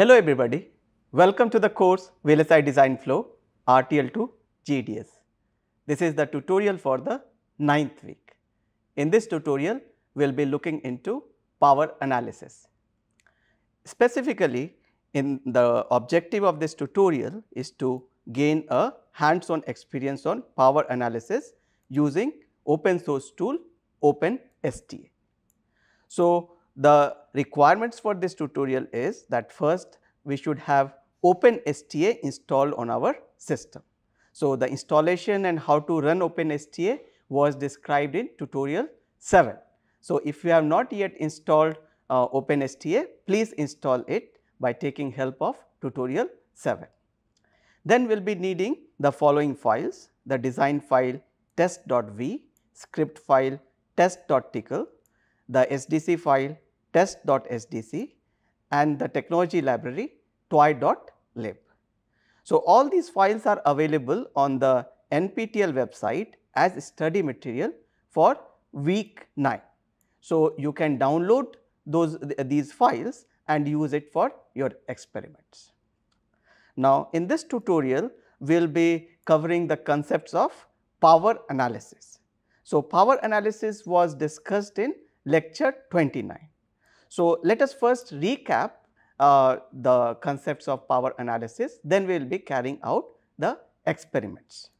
Hello everybody, welcome to the course VLSI Design Flow RTL to GDS. This is the tutorial for the ninth week. In this tutorial, we will be looking into power analysis. Specifically, in the objective of this tutorial is to gain a hands-on experience on power analysis using open source tool OpenSTA. So, the requirements for this tutorial is that first we should have OpenSTA installed on our system. So, the installation and how to run OpenSTA was described in tutorial 7. So, if you have not yet installed uh, OpenSTA, please install it by taking help of tutorial 7. Then we will be needing the following files, the design file test.v, script file test.tcl, the SDC file test.sdc and the technology library toy.lib. So, all these files are available on the NPTEL website as study material for week 9. So, you can download those these files and use it for your experiments. Now, in this tutorial, we will be covering the concepts of power analysis. So, power analysis was discussed in lecture 29. So, let us first recap uh, the concepts of power analysis, then we will be carrying out the experiments.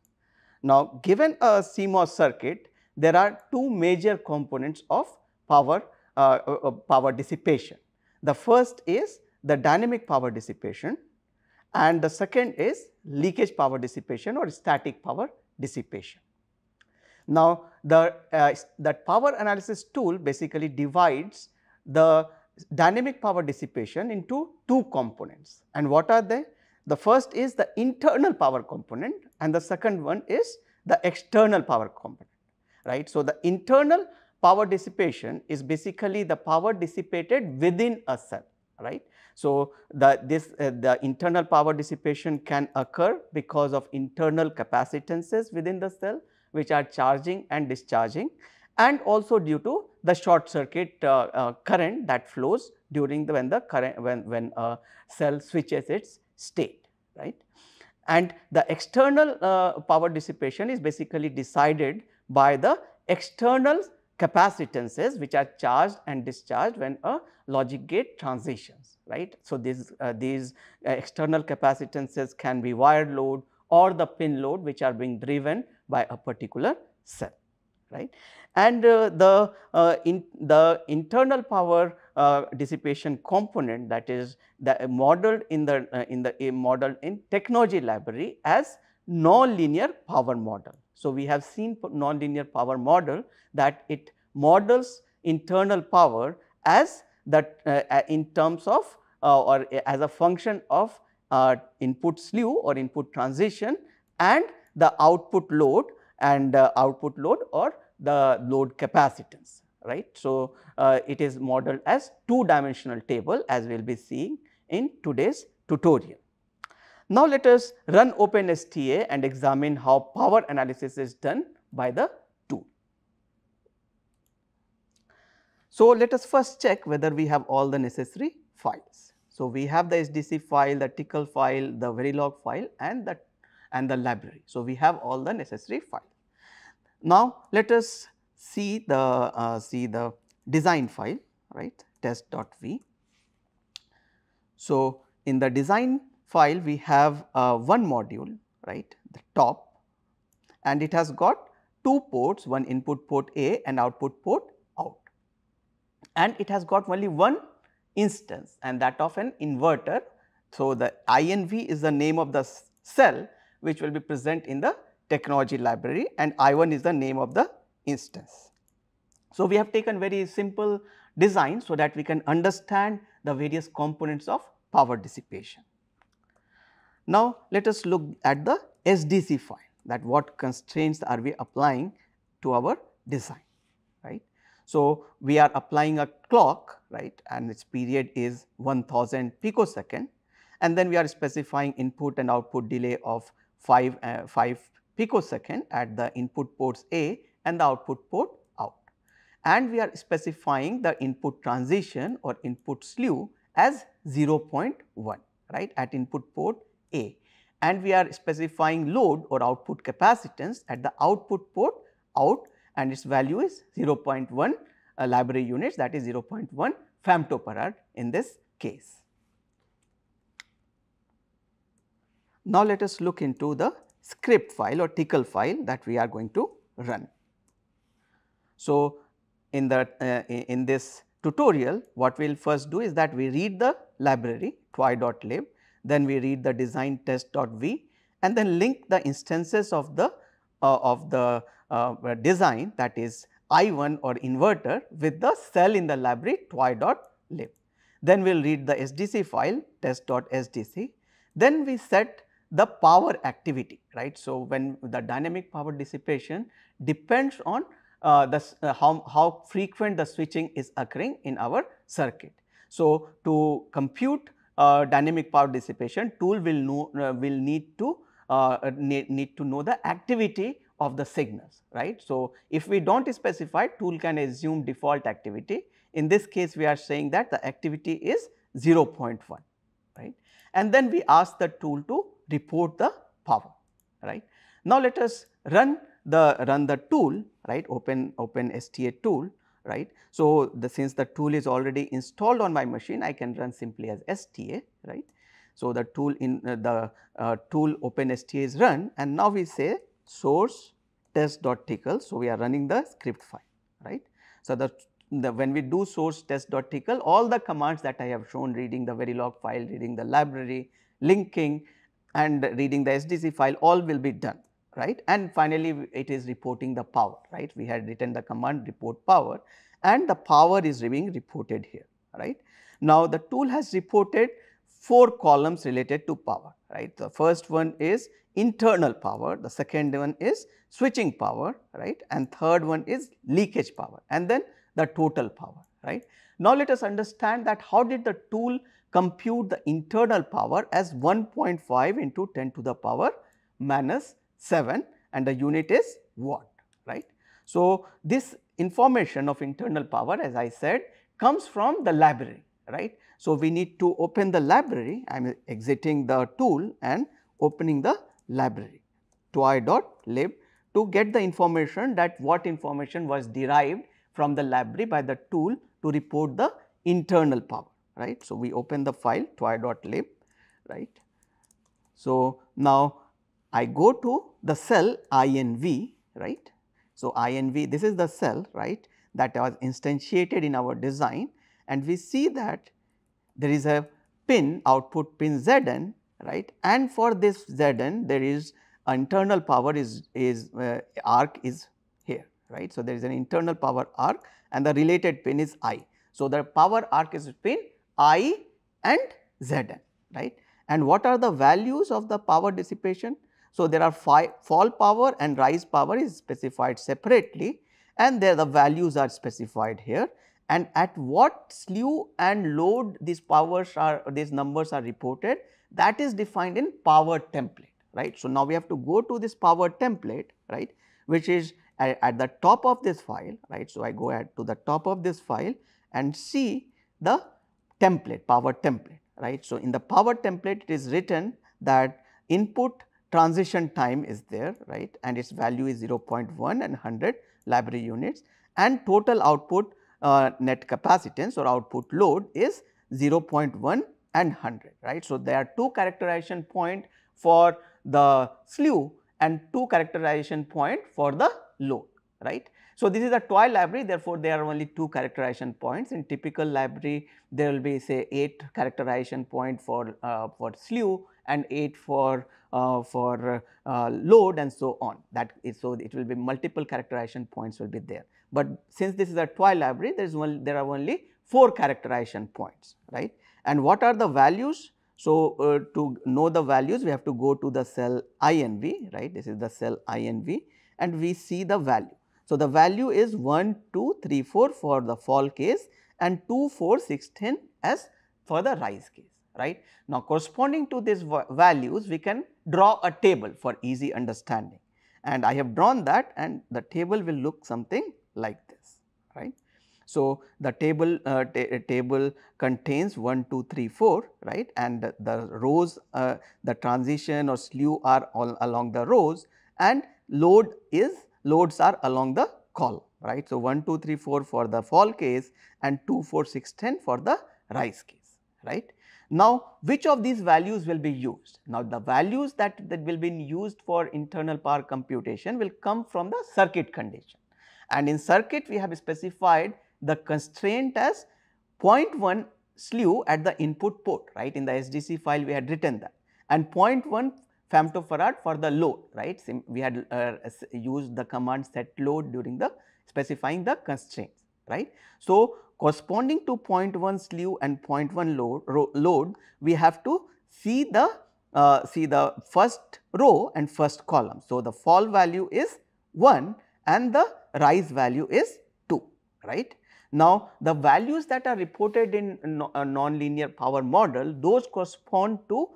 Now, given a CMOS circuit, there are two major components of power, uh, uh, uh, power dissipation. The first is the dynamic power dissipation and the second is leakage power dissipation or static power dissipation. Now, the uh, that power analysis tool basically divides the dynamic power dissipation into two components and what are they? The first is the internal power component and the second one is the external power component, right. So, the internal power dissipation is basically the power dissipated within a cell, right. So, the this uh, the internal power dissipation can occur because of internal capacitances within the cell which are charging and discharging and also due to the short circuit uh, uh, current that flows during the when the current when when a cell switches its state right and the external uh, power dissipation is basically decided by the external capacitances which are charged and discharged when a logic gate transitions right. So, these, uh, these uh, external capacitances can be wire load or the pin load which are being driven by a particular cell right. And uh, the, uh, in, the internal power uh, dissipation component that is the modeled in the uh, in the model in technology library as nonlinear power model. So, we have seen nonlinear power model that it models internal power as that uh, in terms of uh, or as a function of input slew or input transition and the output load and output load or the load capacitance right. So, uh, it is modeled as two dimensional table as we will be seeing in today's tutorial. Now, let us run OpenSTA and examine how power analysis is done by the tool. So, let us first check whether we have all the necessary files. So, we have the SDC file, the TCL file, the Verilog file and the and the library. So, we have all the necessary files. Now, let us see the uh, see the design file right test.v. So, in the design file we have uh, one module right the top and it has got two ports one input port A and output port out and it has got only one instance and that of an inverter. So, the INV is the name of the cell which will be present in the technology library and I1 is the name of the instance. So, we have taken very simple design so that we can understand the various components of power dissipation. Now, let us look at the SDC file that what constraints are we applying to our design, right. So, we are applying a clock, right, and its period is 1000 picosecond and then we are specifying input and output delay of 5, uh, 5 picosecond at the input ports A and the output port out. And we are specifying the input transition or input slew as 0.1 right at input port A and we are specifying load or output capacitance at the output port out and its value is 0.1 uh, library units that is 0.1 femtofarad in this case. Now, let us look into the script file or Tcl file that we are going to run. So, in the uh, in this tutorial what we will first do is that we read the library toy.lib, then we read the design test.v and then link the instances of the uh, of the uh, design that is I1 or inverter with the cell in the library toy.lib. Then we will read the SDC file test.sdc. Then we set the power activity right. So, when the dynamic power dissipation depends on uh, the, uh, how, how frequent the switching is occurring in our circuit. So, to compute uh, dynamic power dissipation tool will know uh, will need to uh, need, need to know the activity of the signals right. So, if we do not specify tool can assume default activity in this case we are saying that the activity is 0.1 right and then we ask the tool to report the power right. Now, let us run the run the tool right open open STA tool right. So, the since the tool is already installed on my machine I can run simply as STA right. So, the tool in uh, the uh, tool open STA is run and now we say source test.tcl. So, we are running the script file right. So, the, the when we do source test.tcl all the commands that I have shown reading the verilog file, reading the library, linking and reading the SDC file all will be done right? And finally it is reporting the power right? We had written the command report power and the power is being reported here right? Now the tool has reported four columns related to power right? The first one is internal power the second one is switching power right? And third one is leakage power and then the total power right? Now let us understand that how did the tool compute the internal power as 1.5 into 10 to the power minus 7 and the unit is watt, right. So, this information of internal power as I said comes from the library, right. So, we need to open the library, I am exiting the tool and opening the library toy.lib to get the information that what information was derived from the library by the tool to report the internal power, right. So, we open the file toy.lib, right. So, now I go to the cell INV, right. So, INV this is the cell right that was instantiated in our design and we see that there is a pin output pin Zn right and for this Zn there is internal power is, is uh, arc is here right. So, there is an internal power arc and the related pin is I. So, the power arc is pin I and Zn right and what are the values of the power dissipation? So, there are fall power and rise power is specified separately and there the values are specified here and at what slew and load these powers are these numbers are reported that is defined in power template right. So, now we have to go to this power template right which is at, at the top of this file right. So, I go add to the top of this file and see the template power template right. So, in the power template it is written that input transition time is there right and its value is 0.1 and 100 library units and total output uh, net capacitance or output load is 0.1 and 100 right. So, there are two characterization point for the slew and two characterization point for the load right. So, this is a toy library therefore, there are only two characterization points in typical library there will be say 8 characterization point for uh, for slew and 8 for uh, for uh, load and so on that is so it will be multiple characterization points will be there. But since this is a toy library there is one there are only 4 characterization points right and what are the values. So, uh, to know the values we have to go to the cell INV right this is the cell INV and we see the value. So, the value is 1, 2, 3, 4 for the fall case and 2, 4, 16 as for the rise case right. Now, corresponding to these values we can draw a table for easy understanding and I have drawn that and the table will look something like this right. So, the table uh, table contains 1, 2, 3, 4 right and the, the rows uh, the transition or slew are all along the rows and load is loads are along the call, right. So, 1, 2, 3, 4 for the fall case and 2, 4, 6, 10 for the rise case right. Now, which of these values will be used? Now, the values that, that will be used for internal power computation will come from the circuit condition and in circuit we have specified the constraint as 0.1 slew at the input port right in the SDC file we had written that and 0.1 femtofarad for the load right we had uh, used the command set load during the specifying the constraints right. So, corresponding to 0.1 slew and 0.1 load, load we have to see the uh, see the first row and first column. So, the fall value is 1 and the rise value is 2 right. Now, the values that are reported in a nonlinear power model, those correspond to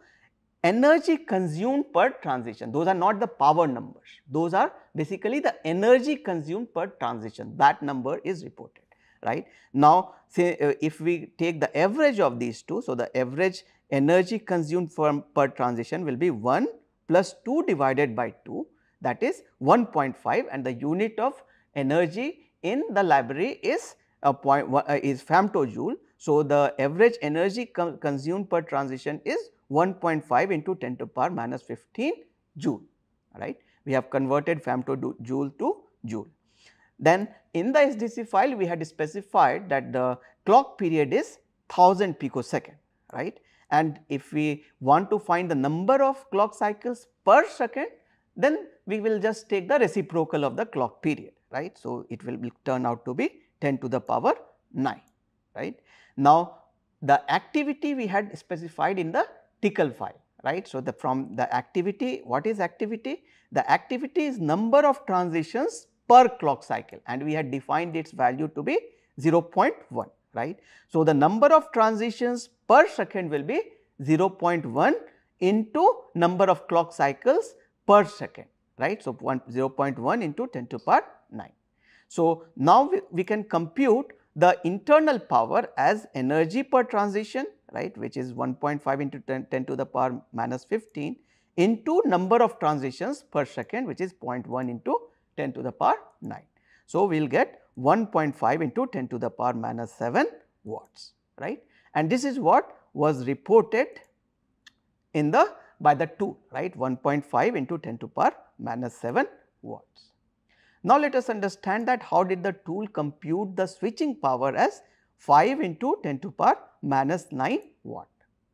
energy consumed per transition. Those are not the power numbers. Those are basically the energy consumed per transition. That number is reported, right. Now, say uh, if we take the average of these two, so the average energy consumed per transition will be 1 plus 2 divided by 2 that is 1.5 and the unit of energy in the library is a point uh, is femtojoule. So, the average energy consumed per transition is 1.5 into 10 to the power minus 15 joule, right. We have converted femtojoule to joule. Then in the SDC file we had specified that the clock period is 1000 picosecond, right. And if we want to find the number of clock cycles per second, then we will just take the reciprocal of the clock period, right. So, it will turn out to be 10 to the power 9 right. Now, the activity we had specified in the Tcl file right. So, the from the activity what is activity? The activity is number of transitions per clock cycle and we had defined its value to be 0.1 right. So, the number of transitions per second will be 0.1 into number of clock cycles per second right. So, 0.1 into 10 to the power 9. So, now we, we can compute the internal power as energy per transition right which is 1.5 into 10, 10 to the power minus 15 into number of transitions per second which is 0.1 into 10 to the power 9. So, we will get 1.5 into 10 to the power minus 7 watts right and this is what was reported in the by the tool right 1.5 into 10 to the power minus 7 watts. Now, let us understand that how did the tool compute the switching power as 5 into 10 to power minus 9 watt,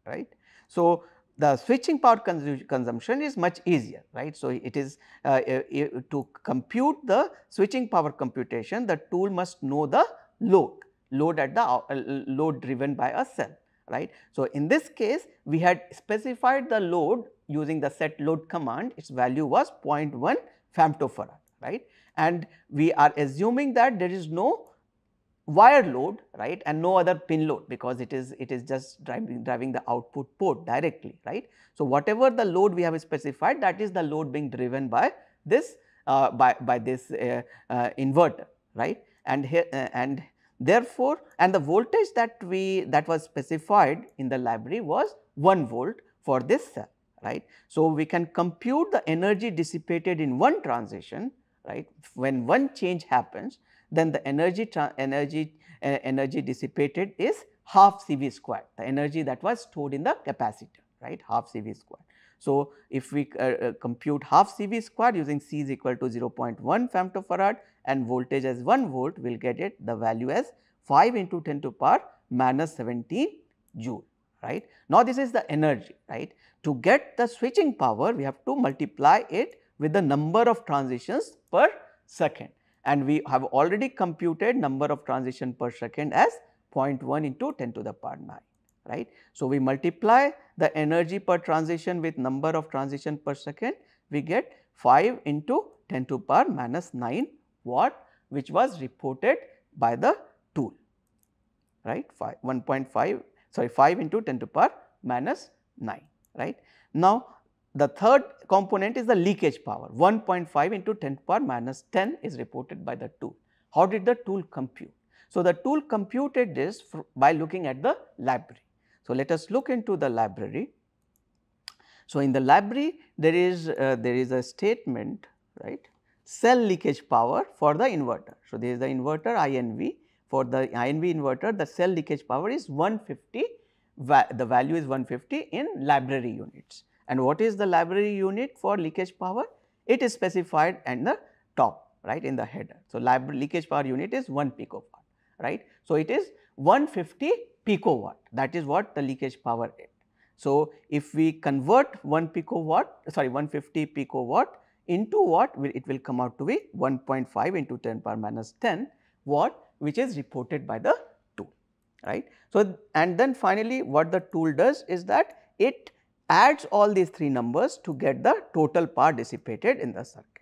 right. So, the switching power consumption is much easier, right. So, it is uh, uh, to compute the switching power computation, the tool must know the load, load at the uh, load driven by a cell, right. So, in this case, we had specified the load using the set load command, its value was 0.1 femtofarad, right and we are assuming that there is no wire load right and no other pin load because it is it is just driving driving the output port directly right. So, whatever the load we have specified that is the load being driven by this uh, by by this uh, uh, inverter right and here uh, and therefore and the voltage that we that was specified in the library was 1 volt for this cell right. So, we can compute the energy dissipated in one transition right. When one change happens then the energy energy uh, energy dissipated is half CV square the energy that was stored in the capacitor right half CV square. So, if we uh, uh, compute half CV square using C is equal to 0.1 femtofarad and voltage as 1 volt we will get it the value as 5 into 10 to power minus 17 joule right. Now, this is the energy right. To get the switching power we have to multiply it with the number of transitions per second and we have already computed number of transition per second as 0.1 into 10 to the power 9 right. So, we multiply the energy per transition with number of transition per second we get 5 into 10 to the power minus 9 watt which was reported by the tool right 5 1.5 sorry 5 into 10 to power minus 9 right. Now, the third component is the leakage power 1.5 into 10 power minus 10 is reported by the tool. How did the tool compute? So, the tool computed this by looking at the library. So, let us look into the library. So, in the library there is uh, there is a statement right cell leakage power for the inverter. So, there is the inverter INV for the INV inverter the cell leakage power is 150 the value is 150 in library units. And what is the library unit for leakage power? It is specified at the top right in the header. So, library leakage power unit is 1 picowatt right. So, it is 150 picowatt that is what the leakage power is. So, if we convert 1 picowatt sorry 150 picowatt into watt it will come out to be 1.5 into 10 power minus 10 watt which is reported by the tool right. So, and then finally what the tool does is that it adds all these three numbers to get the total power dissipated in the circuit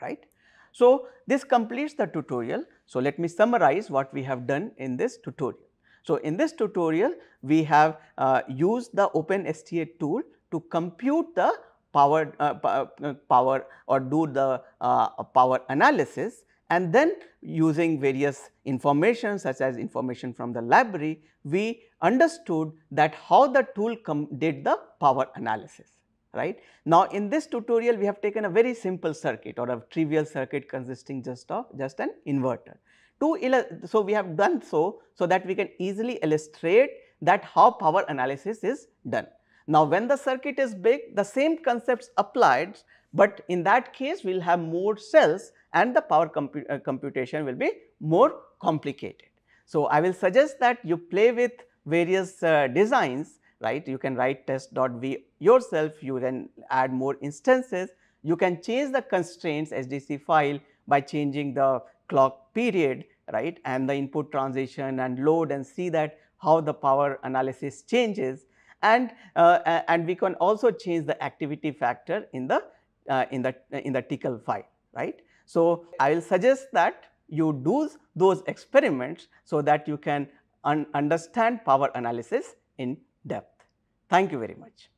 right. So, this completes the tutorial. So, let me summarize what we have done in this tutorial. So, in this tutorial we have uh, used the OpenSTA tool to compute the power, uh, uh, power or do the uh, power analysis and then using various information such as information from the library, we understood that how the tool did the power analysis right. Now, in this tutorial we have taken a very simple circuit or a trivial circuit consisting just of just an inverter. To so, we have done so, so that we can easily illustrate that how power analysis is done. Now, when the circuit is big, the same concepts applied, but in that case we will have more cells and the power compu uh, computation will be more complicated. So, I will suggest that you play with various uh, designs right. You can write test.v yourself, you can add more instances, you can change the constraints SDC file by changing the clock period right and the input transition and load and see that how the power analysis changes and uh, and we can also change the activity factor in the uh, in the in the TCL file right. So, I will suggest that you do those experiments so that you can un understand power analysis in depth. Thank you very much.